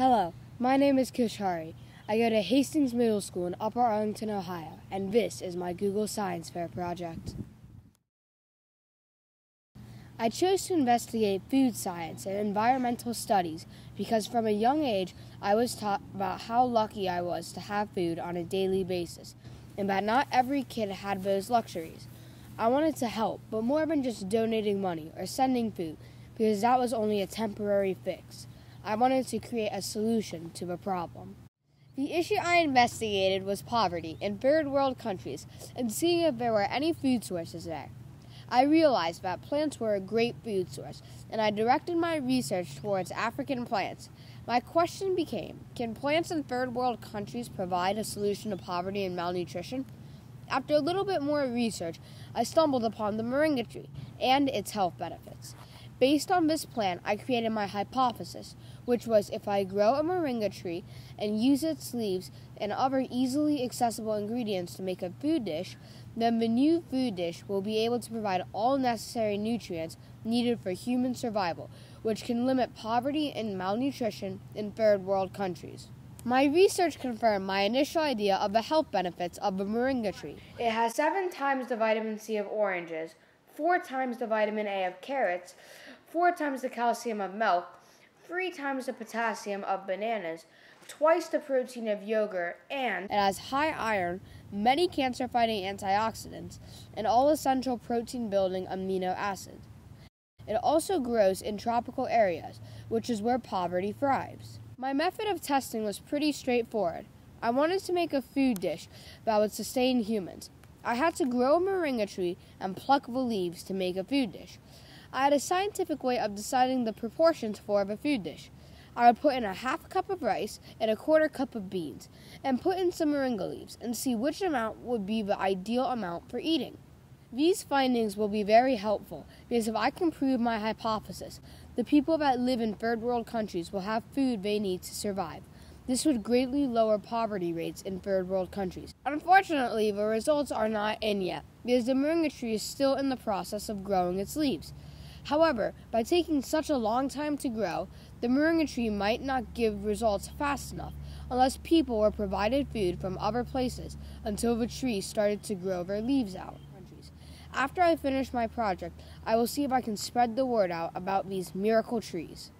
Hello, my name is Kush Hari. I go to Hastings Middle School in Upper Arlington, Ohio, and this is my Google Science Fair project. I chose to investigate food science and environmental studies because from a young age I was taught about how lucky I was to have food on a daily basis and that not every kid had those luxuries. I wanted to help, but more than just donating money or sending food because that was only a temporary fix. I wanted to create a solution to the problem. The issue I investigated was poverty in third world countries and seeing if there were any food sources there. I realized that plants were a great food source, and I directed my research towards African plants. My question became Can plants in third world countries provide a solution to poverty and malnutrition? After a little bit more research, I stumbled upon the moringa tree and its health benefits. Based on this plan, I created my hypothesis, which was if I grow a moringa tree and use its leaves and other easily accessible ingredients to make a food dish, then the new food dish will be able to provide all necessary nutrients needed for human survival, which can limit poverty and malnutrition in third world countries. My research confirmed my initial idea of the health benefits of the moringa tree. It has seven times the vitamin C of oranges, four times the vitamin A of carrots, four times the calcium of milk, three times the potassium of bananas, twice the protein of yogurt, and it has high iron, many cancer fighting antioxidants, and all essential protein building amino acids. It also grows in tropical areas, which is where poverty thrives. My method of testing was pretty straightforward. I wanted to make a food dish that would sustain humans. I had to grow a moringa tree and pluck the leaves to make a food dish. I had a scientific way of deciding the proportions for a food dish. I would put in a half cup of rice and a quarter cup of beans, and put in some moringa leaves, and see which amount would be the ideal amount for eating. These findings will be very helpful because if I can prove my hypothesis, the people that live in third world countries will have food they need to survive. This would greatly lower poverty rates in third world countries. Unfortunately, the results are not in yet because the moringa tree is still in the process of growing its leaves. However, by taking such a long time to grow, the moringa tree might not give results fast enough unless people were provided food from other places until the tree started to grow their leaves out. After I finish my project, I will see if I can spread the word out about these miracle trees.